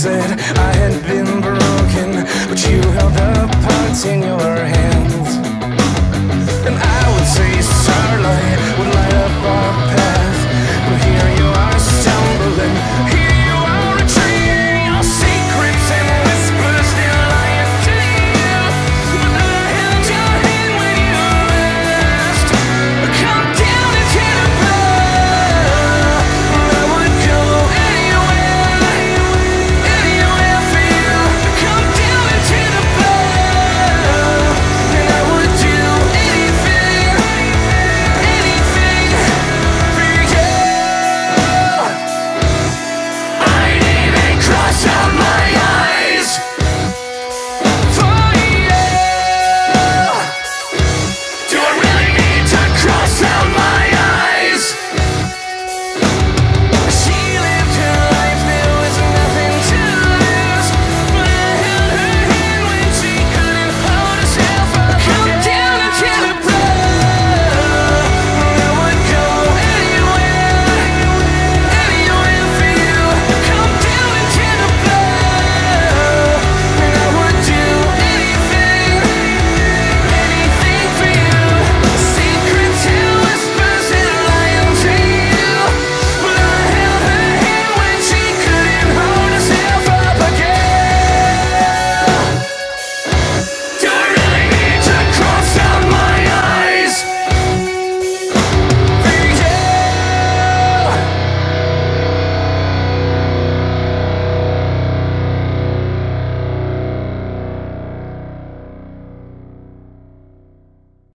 said